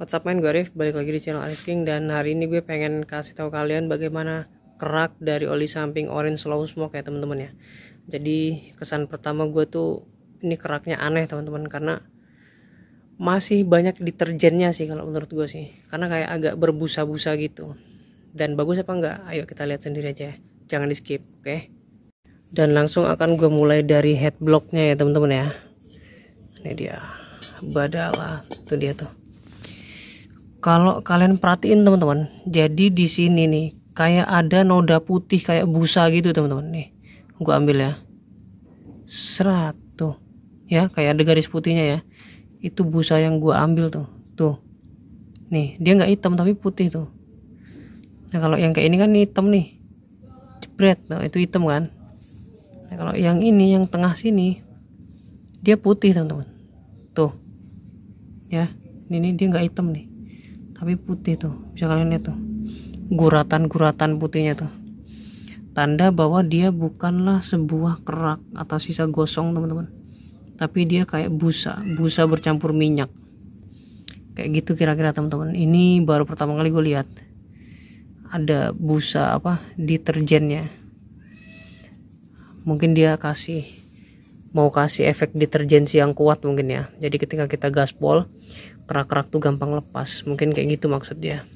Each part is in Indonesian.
What's up main gue Arif, balik lagi di channel Arif King dan hari ini gue pengen kasih tahu kalian bagaimana kerak dari oli samping orange slow smoke ya teman-teman ya. Jadi kesan pertama gue tuh ini keraknya aneh teman-teman karena masih banyak deterjennya sih kalau menurut gue sih. Karena kayak agak berbusa-busa gitu. Dan bagus apa enggak? Ayo kita lihat sendiri aja. Jangan di skip, oke? Okay? Dan langsung akan gue mulai dari head blocknya ya teman-teman ya. Ini dia badala tuh dia tuh kalau kalian perhatiin teman-teman jadi di sini nih kayak ada noda putih kayak busa gitu teman-teman. Nih gua ambil ya. Serat tuh ya kayak ada garis putihnya ya. Itu busa yang gua ambil tuh. Tuh. Nih dia nggak hitam tapi putih tuh. Nah kalau yang kayak ini kan hitam nih. Jebret. Nah itu hitam kan. Nah kalau yang ini yang tengah sini dia putih teman-teman. Tuh. Ya ini dia nggak hitam nih tapi putih tuh bisa kalian lihat tuh. Guratan-guratan putihnya tuh. Tanda bahwa dia bukanlah sebuah kerak atau sisa gosong teman-teman. Tapi dia kayak busa busa bercampur minyak. Kayak gitu kira-kira teman-teman. Ini baru pertama kali gue lihat. Ada busa apa deterjennya mungkin dia kasih mau kasih efek deterjensi yang kuat mungkin ya. Jadi ketika kita gaspol kerak-kerak tuh gampang lepas. Mungkin kayak gitu maksudnya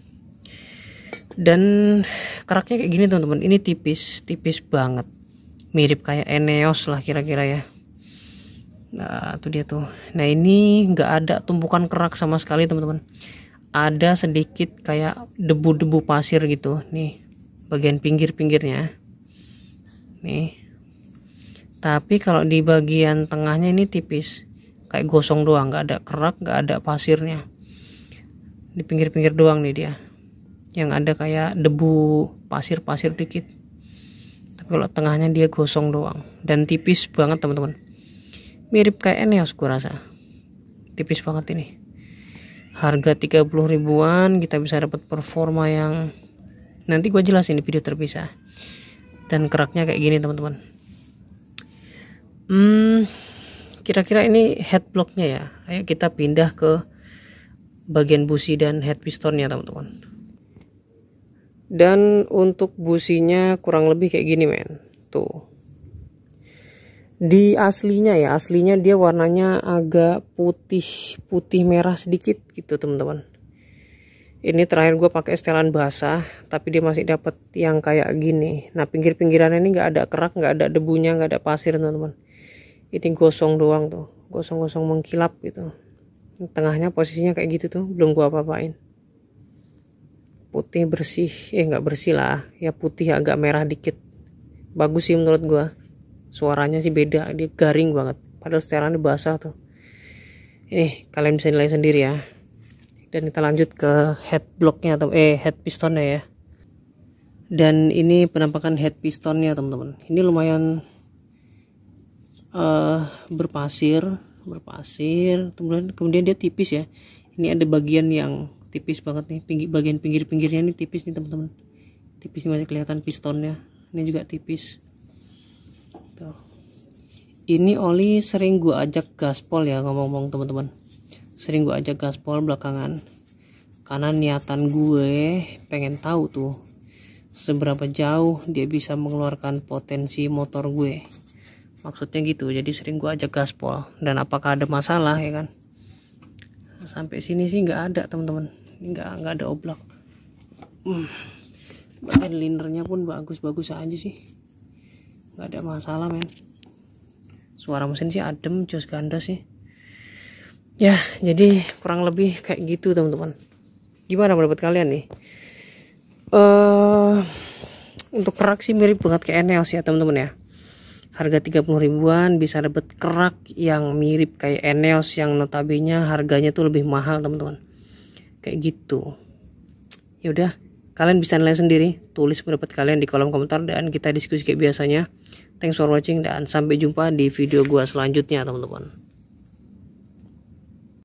dan keraknya kayak gini teman-teman. Ini tipis tipis banget. Mirip kayak Eneos lah kira-kira ya. Nah itu dia tuh. Nah ini nggak ada tumpukan kerak sama sekali teman-teman. Ada sedikit kayak debu-debu pasir gitu. Nih bagian pinggir-pinggirnya. Nih. Tapi kalau di bagian tengahnya ini tipis kayak gosong doang nggak ada kerak nggak ada pasirnya. Di pinggir-pinggir doang nih dia. Yang ada kayak debu pasir-pasir dikit. Tapi kalau tengahnya dia gosong doang. Dan tipis banget teman-teman. Mirip kayak Eneos gue rasa. Tipis banget ini. Harga 30 ribuan kita bisa dapat performa yang nanti gue jelasin di video terpisah. Dan keraknya kayak gini teman-teman. Hmm kira-kira ini head blocknya ya? Ayo kita pindah ke bagian busi dan head pistonnya teman-teman. Dan untuk businya kurang lebih kayak gini men. Tuh. Di aslinya ya aslinya dia warnanya agak putih putih merah sedikit gitu teman-teman. Ini terakhir gue pakai setelan basah tapi dia masih dapat yang kayak gini. Nah pinggir-pinggirannya ini nggak ada kerak nggak ada debunya nggak ada pasir teman-teman ini gosong doang tuh. Gosong-gosong mengkilap gitu. Tengahnya posisinya kayak gitu tuh. Belum gua apa-apain. Putih bersih. Eh nggak bersih lah. Ya putih agak merah dikit. Bagus sih menurut gua. Suaranya sih beda. Dia garing banget. Padahal setelannya basah tuh. Ini kalian bisa nilai sendiri ya. Dan kita lanjut ke head blocknya atau eh head pistonnya ya. Dan ini penampakan head pistonnya teman-teman. Ini lumayan uh, berpasir berpasir kemudian kemudian dia tipis ya. Ini ada bagian yang tipis banget nih pinggir bagian pinggir pinggirnya ini tipis nih teman-teman. Tipis masih kelihatan pistonnya. Ini juga tipis. Tuh. ini oli sering gua ajak gaspol ya ngomong-ngomong teman-teman. Sering gua ajak gaspol belakangan. Karena niatan gue pengen tahu tuh seberapa jauh dia bisa mengeluarkan potensi motor gue maksudnya gitu jadi sering gua ajak gaspol. Dan apakah ada masalah ya kan? Sampai sini sih nggak ada teman-teman. Nggak nggak ada oblak. Hmm. bagian linernya pun bagus-bagus aja sih. Nggak ada masalah men. Suara mesin sih adem jos ganda sih. Ya jadi kurang lebih kayak gitu teman-teman. Gimana pendapat kalian nih? Uh, untuk kerak sih mirip banget kayak Eneos ya teman-teman ya harga 30 ribuan bisa dapat kerak yang mirip kayak Eneos yang notabene harganya tuh lebih mahal teman-teman. Kayak gitu. Yaudah kalian bisa nilai sendiri. Tulis pendapat kalian di kolom komentar dan kita diskusi kayak biasanya. Thanks for watching dan sampai jumpa di video gua selanjutnya teman-teman